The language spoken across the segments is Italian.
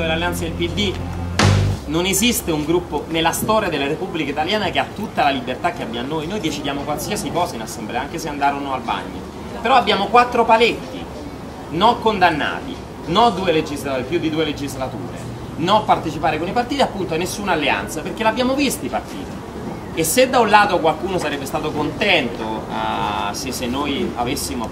fatto dell'alleanza del PD non esiste un gruppo nella storia della Repubblica Italiana che ha tutta la libertà che abbiamo noi, noi decidiamo qualsiasi cosa in assemblea, anche se andarono al bagno. Però abbiamo quattro paletti, no condannati, no più di due legislature, no partecipare con i partiti, appunto nessuna alleanza, perché l'abbiamo visti i partiti. E se da un lato qualcuno sarebbe stato contento uh, se, se, noi avessimo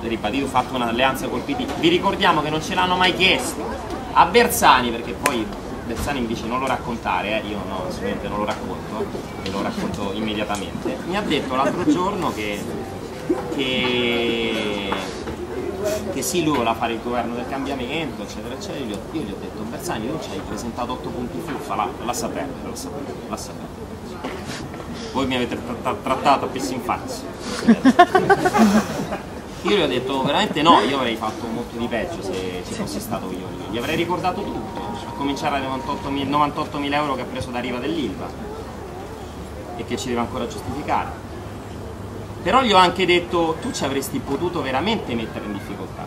ribadito fatto un'alleanza col PD, vi ricordiamo che non ce l'hanno mai chiesto a Bersani, perché poi Bersani mi dice non lo raccontare, eh, io no, assolutamente non lo racconto, e lo racconto immediatamente. Mi ha detto l'altro giorno che, che, che sì, lui voleva fare il governo del cambiamento, eccetera, eccetera. Io, io gli ho detto, Bersani, tu ci hai presentato 8 punti fuffa, la, lascia perdere, lascia perdere, lascia perdere. Voi mi avete trattato a pessi in faccia. Io gli ho detto veramente no, io avrei fatto molto di peggio se ci fossi stato io. Gli avrei ricordato tutto, a cominciare dai 98.000 98 euro che ha preso da riva dell'Ilva e che ci deve ancora giustificare. Però gli ho anche detto tu ci avresti potuto veramente mettere in difficoltà.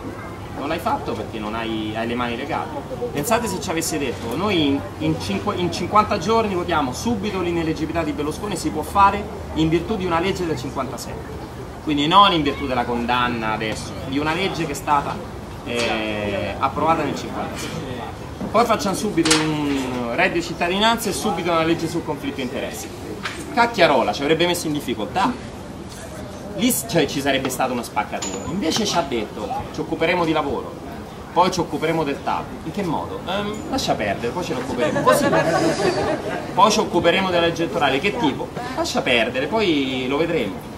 Non l'hai fatto perché non hai, hai, le mani legate. Pensate se ci avesse detto noi in, in, cinque, in 50 giorni votiamo subito l'ineleggibilità di Berlusconi si può fare in virtù di una legge del 57 quindi non in virtù della condanna adesso, di una legge che è stata eh, approvata nel 1956. Poi facciamo subito un reddito di cittadinanza e subito una legge sul conflitto di interessi. Cacchiarola ci avrebbe messo in difficoltà, lì cioè, ci sarebbe stata una spaccatura. Invece ci ha detto ci occuperemo di lavoro, poi ci occuperemo del TAP. In che modo? Um, lascia perdere, poi ce ne occuperemo. Poi, poi ci occuperemo della legge elettorale, che tipo? Lascia perdere, poi lo vedremo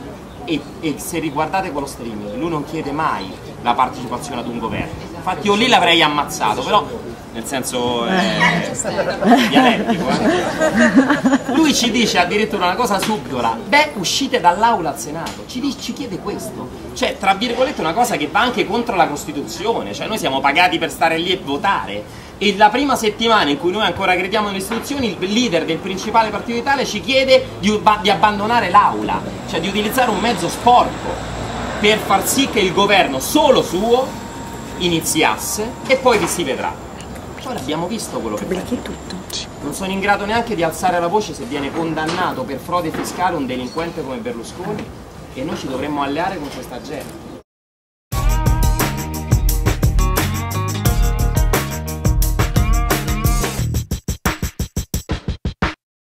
e, e, se riguardate quello streaming lui non chiede mai la partecipazione ad un governo. Infatti io lì l'avrei ammazzato però nel senso eh, dialettico eh. lui ci dice addirittura una cosa subdola. Beh uscite dall'aula al senato. Ci, dice, ci chiede questo cioè tra virgolette una cosa che va anche contro la costituzione cioè noi siamo pagati per stare lì e votare e la prima settimana in cui noi ancora crediamo nelle istituzioni il leader del principale partito d'Italia ci chiede di, di abbandonare l'aula, cioè di utilizzare un mezzo sporco per far sì che il governo solo suo iniziasse e poi vi si vedrà. Ora abbiamo visto quello che Perché tutto? Non sono in grado neanche di alzare la voce se viene condannato per frode fiscale un delinquente come Berlusconi e noi ci dovremmo alleare con questa gente.